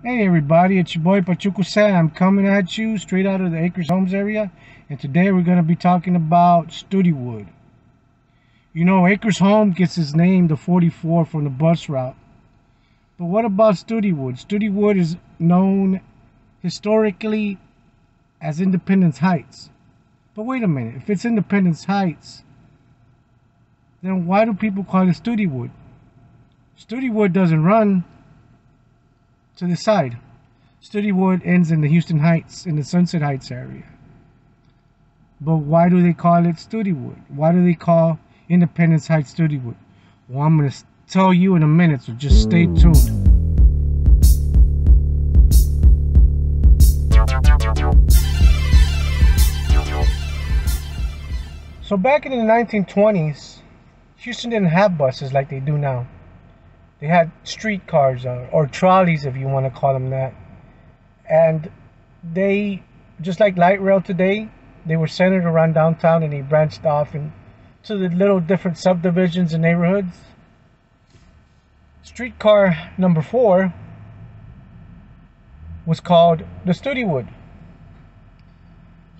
Hey everybody, it's your boy Pachuco Sam coming at you straight out of the Acres Homes area and today we're going to be talking about Studewood. You know Acres Home gets its name, the 44, from the bus route. But what about Studewood? Studewood is known historically as Independence Heights. But wait a minute, if it's Independence Heights, then why do people call it Studewood? Studewood doesn't run to the side. Studewood ends in the Houston Heights, in the Sunset Heights area. But why do they call it Studewood? Why do they call Independence Heights Studewood? Well, I'm going to tell you in a minute, so just stay tuned. So back in the 1920s, Houston didn't have buses like they do now. They had streetcars uh, or trolleys, if you want to call them that. And they, just like light rail today, they were centered around downtown and they branched off into the little different subdivisions and neighborhoods. Streetcar number four was called the Studewood.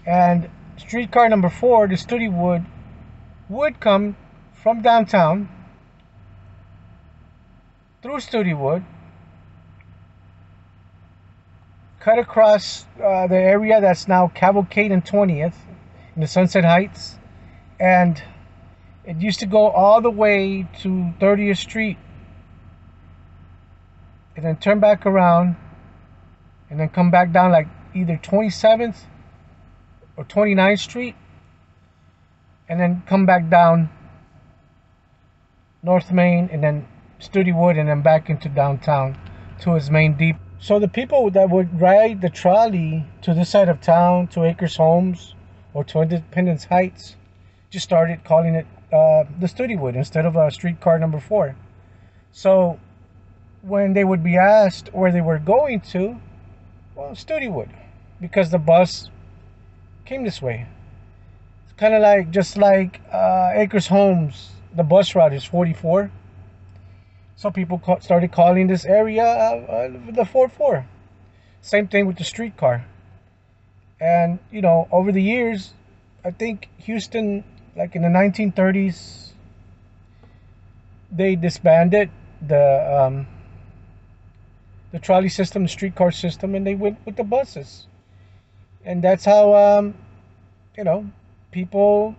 And streetcar number four, the Studewood, would come from downtown through Studewood, cut across uh, the area that's now Cavalcade and 20th in the Sunset Heights, and it used to go all the way to 30th Street, and then turn back around, and then come back down like either 27th or 29th Street, and then come back down North Main, and then Studewood and then back into downtown to his main deep. So the people that would ride the trolley to this side of town, to Acres Homes or to Independence Heights, just started calling it uh, the Studewood instead of a uh, streetcar number four. So when they would be asked where they were going to, well, Studewood, because the bus came this way. It's kind of like just like uh, Acres Homes. The bus route is 44 some people started calling this area uh, uh, the 4-4. Same thing with the streetcar. And, you know, over the years, I think Houston, like in the 1930s, they disbanded the um, the trolley system, the streetcar system, and they went with the buses. And that's how, um, you know, people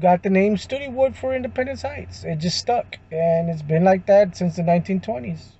got the name Studewood for Independence Heights. It just stuck, and it's been like that since the 1920s.